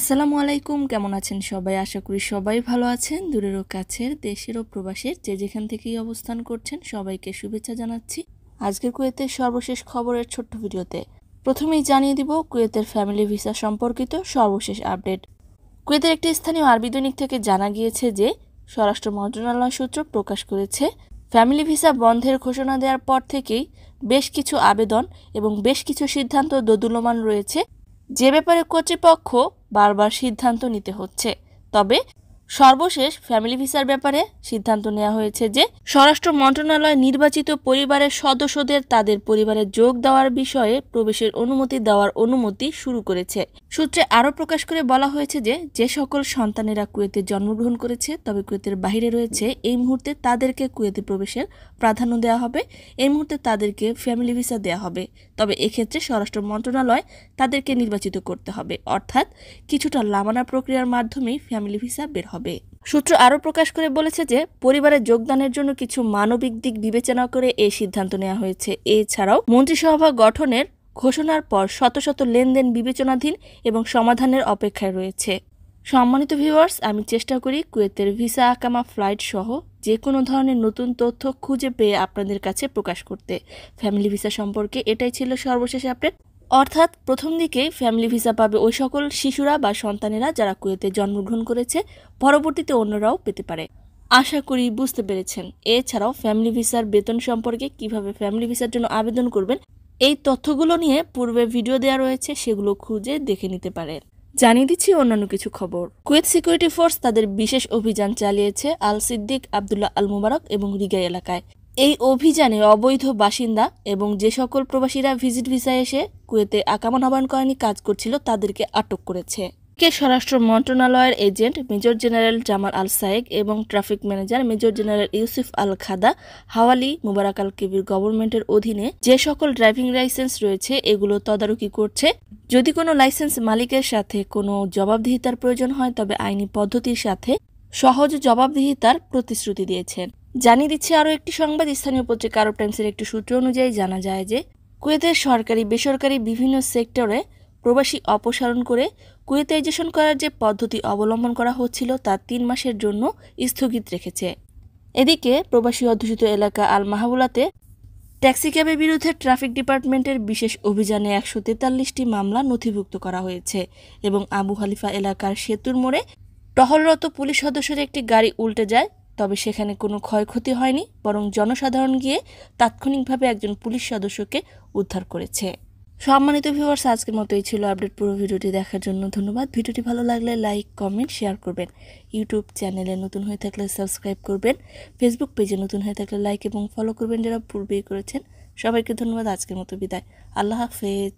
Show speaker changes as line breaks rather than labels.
আসসালামু আলাইকুম, কেমন আছেন সবাই? আশা করি সবাই ভালো আছেন। দূরের ও কাছের, দেশের ও প্রবাসের যে যেখান থেকেই অবস্থান করছেন, সবাইকে শুভেচ্ছা জানাচ্ছি আজকের কুয়েতের সর্বশেষ খবরের ছোট্ট ভিডিওতে। প্রথমেই জানিয়ে দিব কুয়েতের ফ্যামিলি ভিসা সম্পর্কিত সর্বশেষ আপডেট। কুয়েতের একটি স্থানীয় আরবি দৈনিক থেকে জানা গিয়েছে যে, স্বরাষ্ট্র মন্ত্রণালয় সূত্র প্রকাশ করেছে, ফ্যামিলি ভিসা বন্ধের ঘোষণা দেওয়ার পর থেকেই বেশ কিছু আবেদন এবং বেশ কিছু সিদ্ধান্ত দোদুল্যমান রয়েছে। যে ব্যাপারে কর্তৃপক্ষ বারবার সিদ্ধান্ত নিতে হচ্ছে। তবে সর্বশেষ ফ্যামিলি ভিসার ব্যাপারে সিদ্ধান্ত নেওয়া হয়েছে যে, স্বরাষ্ট্র মন্ত্রণালয় নির্বাচিত পরিবারের সদস্যদের তাদের পরিবারে যোগ দেওয়ার বিষয়ে প্রবেশের অনুমতি দেওয়ার অনুমতি শুরু করেছে। সূত্রে আরও প্রকাশ করে বলা হয়েছে যে যে সকল সন্তানেরা কুয়েতে জন্মগ্রহণ করেছে, তবে কুয়েতের বাইরে রয়েছে, এই মুহূর্তে তাদেরকে কুয়েতে প্রবেশের প্রাধান্য দেওয়া হবে। এই মুহূর্তে তাদেরকে ফ্যামিলি ভিসা দেওয়া হবে। তবে এক্ষেত্রে স্বরাষ্ট্র মন্ত্রণালয় তাদেরকে নির্বাচিত করতে হবে। অর্থাৎ কিছুটা লামানা প্রক্রিয়ার মাধ্যমেই ফ্যামিলি ভিসা বের হবে। সূত্র আরও প্রকাশ করে বলেছে যে, পরিবারে যোগদানের জন্য কিছু মানবিক দিক বিবেচনা করে এই সিদ্ধান্ত নেওয়া হয়েছে। এছাড়াও মন্ত্রিসভা গঠনের ঘোষণার পর শত শত লেনদেন বিবেচনাধীন এবং সমাধানের অপেক্ষায় রয়েছে। সম্মানিত ভিউয়ার্স আমি চেষ্টা করি কুয়েতের ভিসা আকামা ফ্লাইট সহ যে কোনো ধরনের নতুন তথ্য খুঁজে পেয়ে আপনাদের কাছে প্রকাশ করতে। ফ্যামিলি ভিসা সম্পর্কে এটাই ছিল সর্বশেষ আপডেট অর্থাৎ প্রথম দিকেই ফ্যামিলি ভিসা পাবে ওই সকল শিশুরা বা সন্তানেরা যারা কুয়েতে জন্মগ্রহণ করেছে, পরবর্তীতে অন্যরাও পেতে পারে। আশা করি বুঝতে পেরেছেন। এছাড়াও ফ্যামিলি ভিসার বেতন সম্পর্কে কীভাবে ফ্যামিলি ভিসার জন্য আবেদন করবেন এই তথ্যগুলো নিয়ে পূর্বে ভিডিও দেওয়া রয়েছে, সেগুলো খুঁজে দেখে নিতে পারেন। জানিয়ে দিচ্ছি অন্যান্য কিছু খবর। কুয়েত সিকিউরিটি ফোর্স তাদের বিশেষ অভিযান চালিয়েছে আল সিদ্দিক আবদুল্লাহ আল মুবারক এবং রিগা এলাকায়। এই অভিযানে অবৈধ বাসিন্দা এবং যে সকল প্রবাসীরা ভিজিট ভিসায় এসে কুয়েতে আকামা নবায়ন করেনি কাজ করছিল, তাদেরকে আটক করেছে। কে স্বরাষ্ট্র মন্ত্রণালয়ের agent major general Jamal Al Sayegh এবং traffic manager major general Yusuf Al Khada Hawali, Mubarak Al Kabeer গভর্নমেন্টের অধীনে যে সকল ড্রাইভিং লাইসেন্স রয়েছে, এগুলো তদারকি করছে। যদি কোনো লাইসেন্স মালিকের সাথে কোনো জবাবদিহিতার প্রয়োজন হয়, তবে আইনি পদ্ধতির সাথে সহজ জবাবদিহিতার প্রতিশ্রুতি দিয়েছেন। জানিয়ে দিচ্ছে আরও একটি সংবাদ। স্থানীয় পত্রিকা আরব টাইমসের একটি সূত্র অনুযায়ী জানা যায় যে কুয়েতের সরকারি বেসরকারি বিভিন্ন সেক্টরে প্রবাসী অপসারণ করে কুয়েতাইজেশন করার যে পদ্ধতি অবলম্বন করা হচ্ছিল তা তিন মাসের জন্য স্থগিত রেখেছে। এদিকে প্রবাসী অধ্যুষিত এলাকা আল মাহাবুলাতে ট্যাক্সি ক্যাবের বিরুদ্ধে ট্রাফিক ডিপার্টমেন্টের বিশেষ অভিযানে একশো তেতাল্লিশটি মামলা নথিভুক্ত করা হয়েছে এবং আবু হালিফা এলাকার সেতুর মোড়ে টহলরত পুলিশ সদস্যের একটি গাড়ি উল্টে যায়, তবে সেখানে কোনো ক্ষয়ক্ষতি হয়নি, বরং জনসাধারণ গিয়ে তাৎক্ষণিকভাবে একজন পুলিশ সদস্যকে উদ্ধার করেছে। সম্মানিত ভিউয়ার্স আজকের মতোই ছিল আপডেট পুরো ভিডিওটি দেখার জন্য। ধন্যবাদ। ভিডিওটি ভালো লাগলে লাইক কমেন্ট শেয়ার করবেন। ইউটিউব চ্যানেলে নতুন হয়ে থাকলে সাবস্ক্রাইব করবেন। ফেসবুক পেজে নতুন হয়ে থাকলে লাইক এবং ফলো করবেন যারা পূর্বেই করেছেন। সবাইকে ধন্যবাদ। আজকের মতো বিদায়। আল্লাহ হাফেজ।